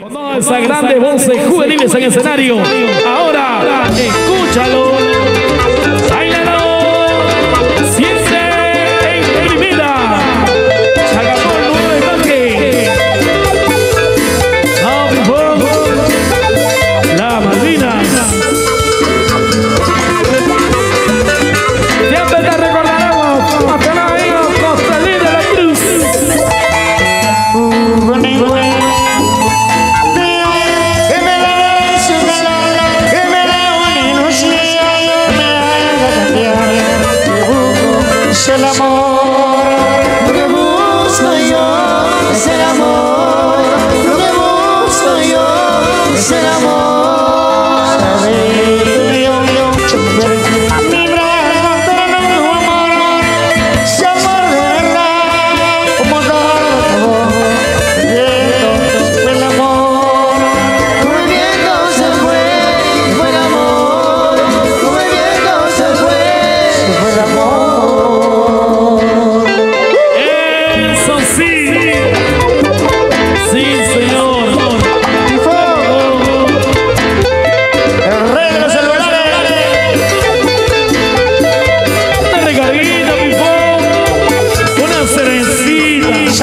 Con todas grandes voces juveniles en escenario. Ahora, escúchalo.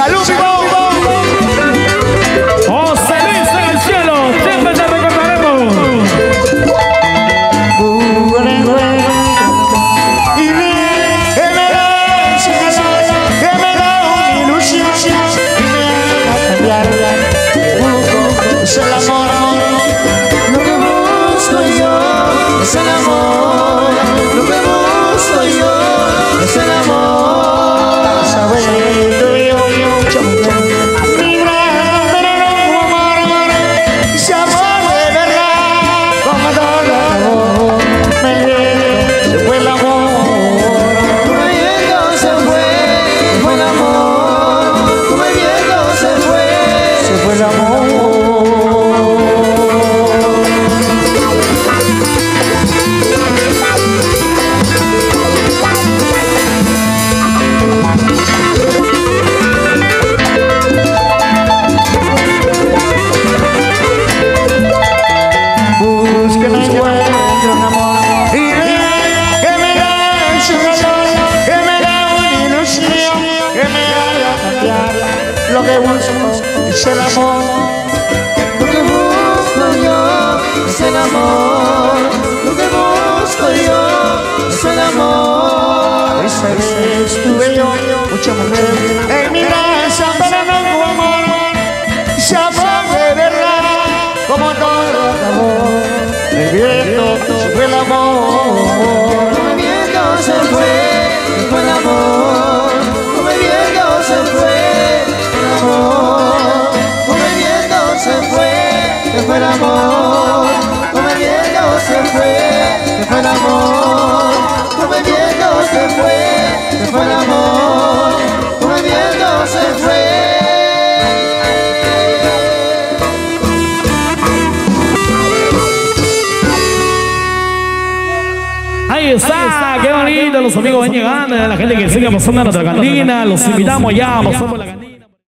¡Salud, Busque no encuentro un amor y que me da su calor, que me da una ilusión, que me haga cambiar. Lo que busco es el amor. Lo que busco yo es el amor. Lo que busco yo es el amor. Esa vez tuve yo mucha mujer en mi casa, pero no tu amor. Se amor de verdad, como todo. Viento se fue el amor. Como el viento se fue, fue el amor. Viento se fue, el amor. Como el viento se fue, fue el amor. Como el viento se fue, fue el amor. Viento se fue, fue el amor. Ahí está, qué bonito. Los amigos van llegando. La gente que sigue pasando a nuestra cantina. Los invitamos ya. Pasamos la cantina.